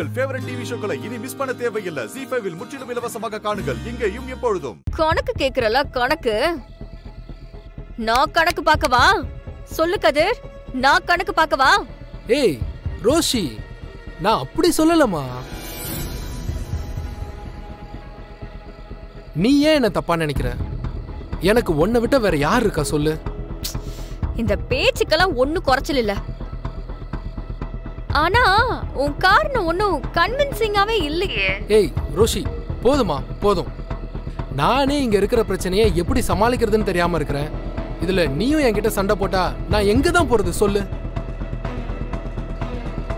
உங்கள் favourite TV ஷோக்களை இனி miss பண்ண தேவையில்லை. ஜி ஃபைவில் முற்றிலும் இலவசமாக காணுங்கள். இங்கேயும் எப்பொழுதும். கணக்கு கேக்குறல கணக்கு. நான் கணக்கு பார்க்கவா? சொல்லு கதிர். நான் கணக்கு பார்க்கவா? ஏய் ரோஷி நான் அப்படி சொல்லலமா நீ ஏன் என்ன தப்பா நினைக்கிற? எனக்கு உன்னை விட்ட வேற யார் இருக்கா? சொல்லு. இந்த பேச்சுக்கெல்லாம் ஒண்ணும் குறைச்சல் இல்ல. ஆனா உன் காரணம் ஒன்னும் கன்வின்சிங்காவே இல்லையே. ஏய் ரோஷி போதுமா போதும். நானே இங்க இருக்கிற பிரச்சனையை எப்படி சமாளிக்கிறதுன்னு தெரியாம இருக்கிறேன். இதுல நீயும் என்கிட்ட சண்டை போட்டா நான் எங்க தான் போறது சொல்லு.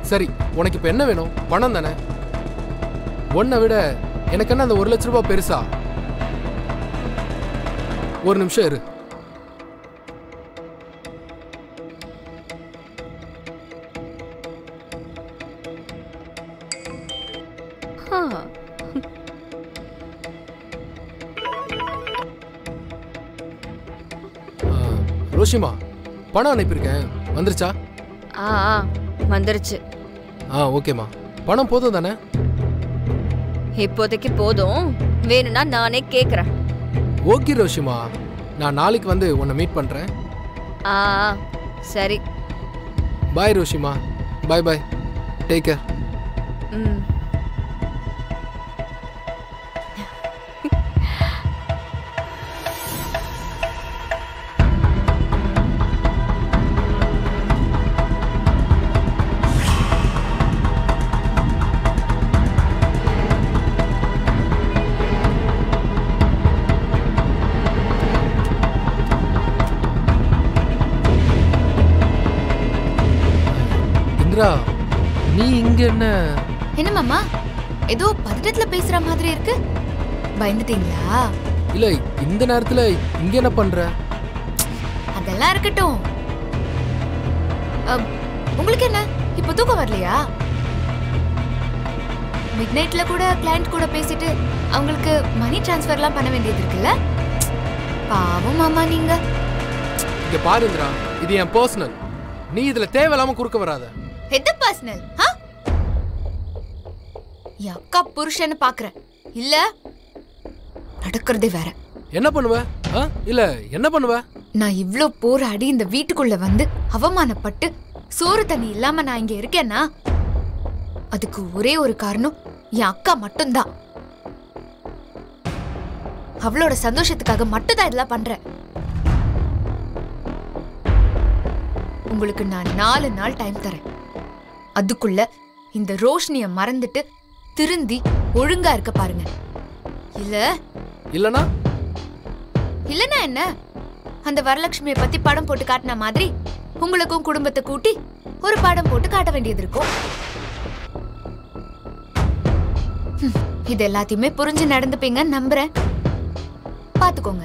சரி உனக்கு இப்ப என்ன வேணும்? பணம் தானே? உன்னை விட எனக்கு என்ன அந்த ஒரு லட்ச ரூபாய் பெருசா? ஒரு நிமிஷம் இரு. ரோஷிமா பணம் அனுப்பியிருக்கேன். வந்துருச்சா? ஆ ஆ, வந்துருச்சு. ஆ ஓகேம்மா. பணம் போதும் தானே? இப்போதைக்கு போதும். வேணும்னா நானே கேக்குறேன். ஓகே ரோஷிமா. நான் நாளைக்கு வந்து உன்னை மீட் பண்ணுறேன் ஆ ஆ, சரி. பாய் ரோஷிமா. பாய் பாய். டேக் கேர் ம். இந்திரா நீ இங்க என்ன? என்ன மாமா? ஏதோ பதட்டத்துல பேசுற மாதிரி இருக்கு. பயந்துட்டீங்களா? இல்ல இந்த நேரத்துல இங்க என்ன பண்ற? அதெல்லாம் இருக்கட்டும். உங்களுக்கு என்ன? இப்ப தூக்கம் வரலையா? மிட் நைட்ல கூட கிளையண்ட் கூட பேசிட்டு அவங்களுக்கு மணி ட்ரான்ஸ்ஃபர்லாம் பண்ண வேண்டியது இருக்குல்ல? பாவம் மாமா நீங்க. இங்க பாரு இந்திரா இது என் பர்சனல் நீ இதுல தேவையில்லாம குறுக்க வராத. எது பர்சனல் என் அக்கா புருஷன்னு பாக்குறேன். இல்ல நடக்கிறதே வேற. என்ன பண்ணுவ? இல்ல என்ன பண்ணுவ? நான் இவ்ளோ போராடி இந்த வீட்டுக்குள்ள வந்து அவமானப்பட்டு சோறு தண்ணி இல்லாம நான் இங்க இருக்கேன்னா அதுக்கு ஒரே ஒரு காரணம் என் அக்கா மட்டும்தான். அவளோட சந்தோஷத்துக்காக மட்டும்தான் இதெல்லாம் பண்றேன். உங்களுக்கு நான் நாலு நாள் டைம் தரேன். அதுக்குள்ள இந்த ரோஷினிய மறந்துட்டு திருந்தி ஒழுங்கா இருக்க பாருங்க. இல்ல? இல்லனா? இல்லனா என்ன? அந்த வரலட்சுமியை பத்தி படம் போட்டு காட்டின மாதிரி உங்களுக்கும் குடும்பத்தை கூட்டி ஒரு படம் போட்டு காட்ட வேண்டியது இருக்கும். இது எல்லாத்தையுமே புரிஞ்சு நடந்துப்பீங்கன்னு நம்புறேன். பாத்துக்கோங்க.